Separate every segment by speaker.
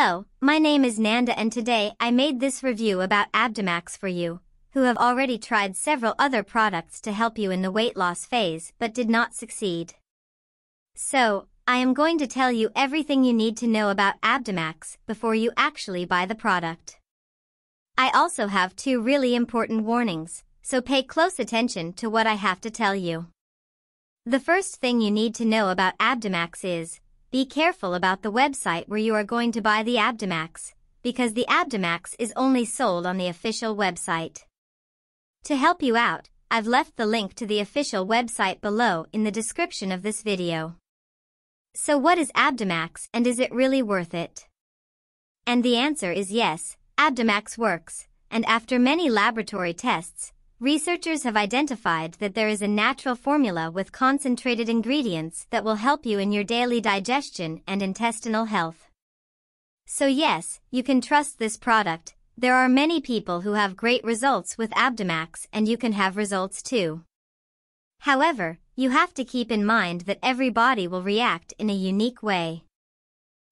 Speaker 1: Hello, my name is Nanda and today I made this review about Abdomax for you, who have already tried several other products to help you in the weight loss phase but did not succeed. So, I am going to tell you everything you need to know about Abdomax before you actually buy the product. I also have two really important warnings, so pay close attention to what I have to tell you. The first thing you need to know about Abdomax is, be careful about the website where you are going to buy the Abdomax, because the Abdomax is only sold on the official website. To help you out, I've left the link to the official website below in the description of this video. So what is Abdomax and is it really worth it? And the answer is yes, Abdomax works, and after many laboratory tests, Researchers have identified that there is a natural formula with concentrated ingredients that will help you in your daily digestion and intestinal health. So yes, you can trust this product. There are many people who have great results with Abdomax and you can have results too. However, you have to keep in mind that every body will react in a unique way.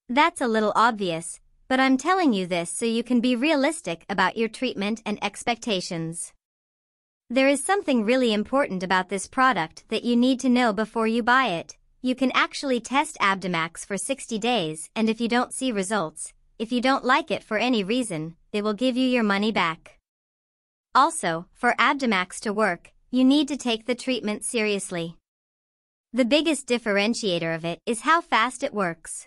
Speaker 1: That's a little obvious, but I'm telling you this so you can be realistic about your treatment and expectations. There is something really important about this product that you need to know before you buy it. You can actually test Abdomax for 60 days and if you don't see results, if you don't like it for any reason, they will give you your money back. Also, for Abdomax to work, you need to take the treatment seriously. The biggest differentiator of it is how fast it works.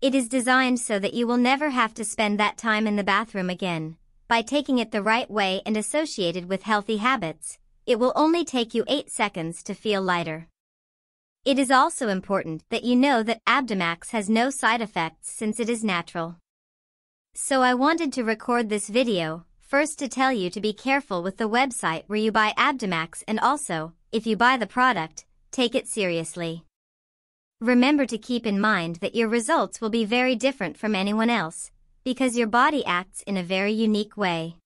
Speaker 1: It is designed so that you will never have to spend that time in the bathroom again. By taking it the right way and associated with healthy habits, it will only take you 8 seconds to feel lighter. It is also important that you know that Abdomax has no side effects since it is natural. So I wanted to record this video, first to tell you to be careful with the website where you buy Abdomax and also, if you buy the product, take it seriously. Remember to keep in mind that your results will be very different from anyone else, because your body acts in a very unique way.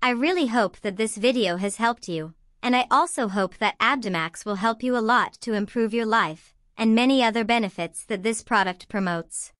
Speaker 1: I really hope that this video has helped you, and I also hope that Abdomax will help you a lot to improve your life, and many other benefits that this product promotes.